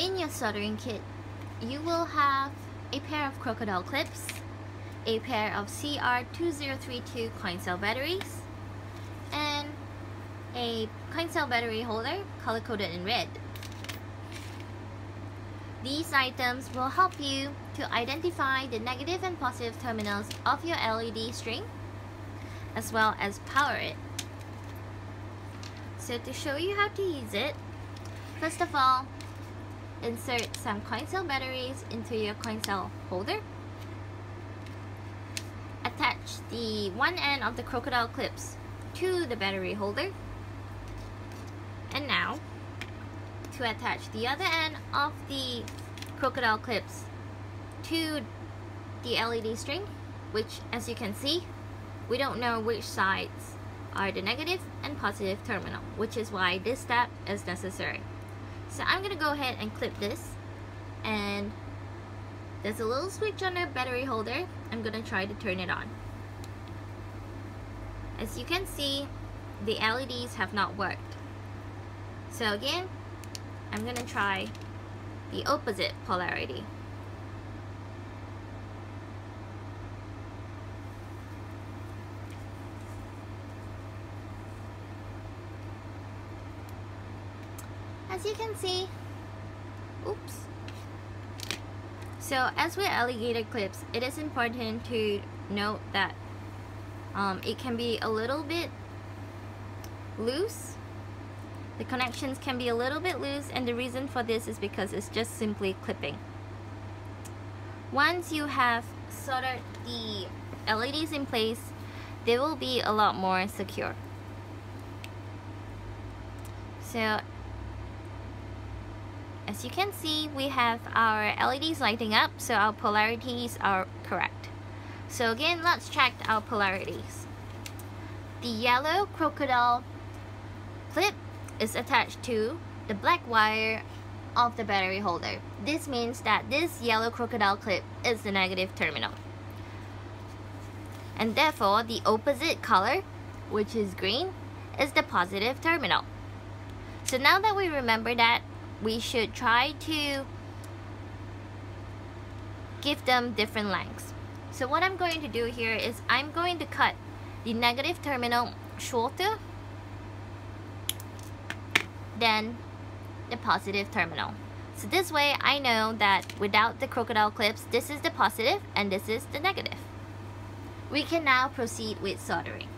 In your soldering kit, you will have a pair of crocodile clips, a pair of CR2032 coin cell batteries, and a coin cell battery holder color coded in red. These items will help you to identify the negative and positive terminals of your LED string as well as power it. So to show you how to use it, first of all, insert some coin cell batteries into your coin cell holder. Attach the one end of the crocodile clips to the battery holder. And now, to attach the other end of the crocodile clips to the LED string, which as you can see, we don't know which sides are the negative and positive terminal, which is why this step is necessary. So I'm gonna go ahead and clip this and there's a little switch on the battery holder. I'm gonna try to turn it on. As you can see, the LEDs have not worked. So again, I'm gonna try the opposite polarity. As you can see, oops. So as with alligator clips, it is important to note that um, it can be a little bit loose the connections can be a little bit loose and the reason for this is because it's just simply clipping. Once you have soldered the LEDs in place, they will be a lot more secure. So as you can see, we have our LEDs lighting up, so our polarities are correct. So again, let's check our polarities. The yellow crocodile clip is attached to the black wire of the battery holder. This means that this yellow crocodile clip is the negative terminal. And therefore, the opposite color, which is green, is the positive terminal. So now that we remember that, we should try to give them different lengths. So what I'm going to do here is I'm going to cut the negative terminal shorter than the positive terminal. So this way I know that without the crocodile clips, this is the positive and this is the negative. We can now proceed with soldering.